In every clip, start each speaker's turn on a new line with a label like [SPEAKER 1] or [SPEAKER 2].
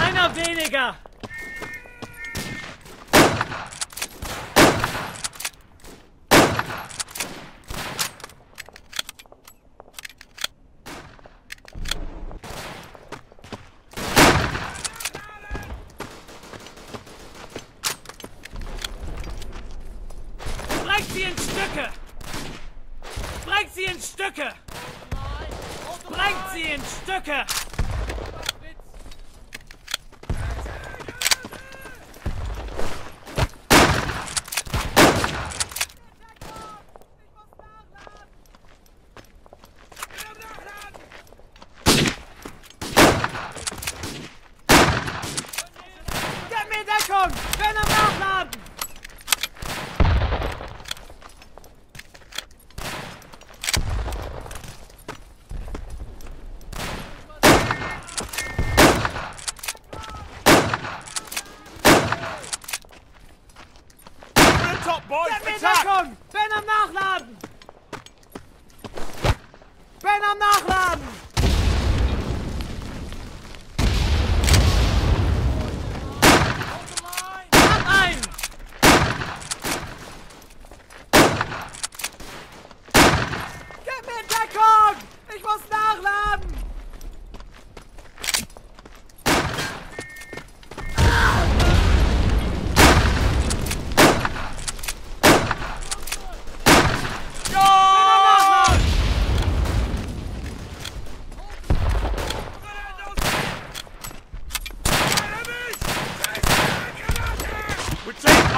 [SPEAKER 1] Einer weniger! Sprengt sie in Stücke! Sprengt sie in Stücke! Sprengt sie in Stücke! Achtung! Ben am Nachladen! Ben am Nachladen!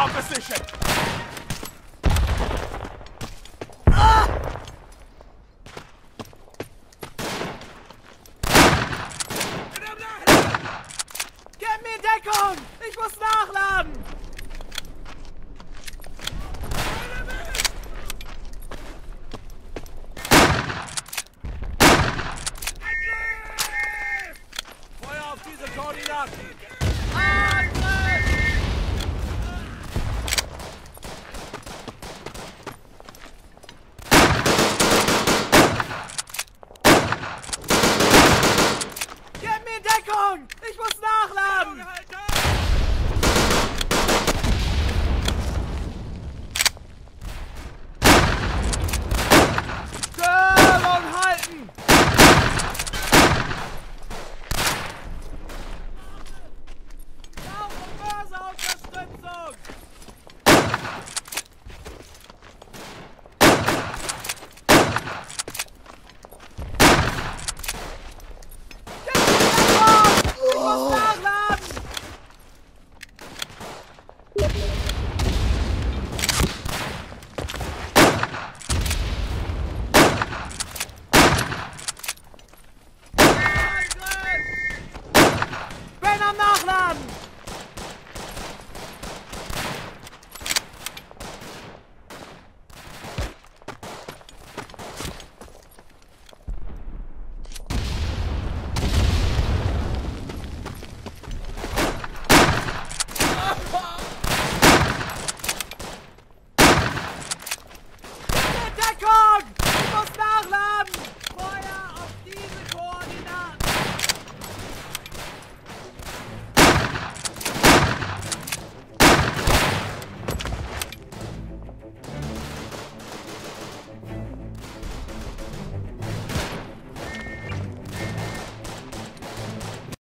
[SPEAKER 1] opposition.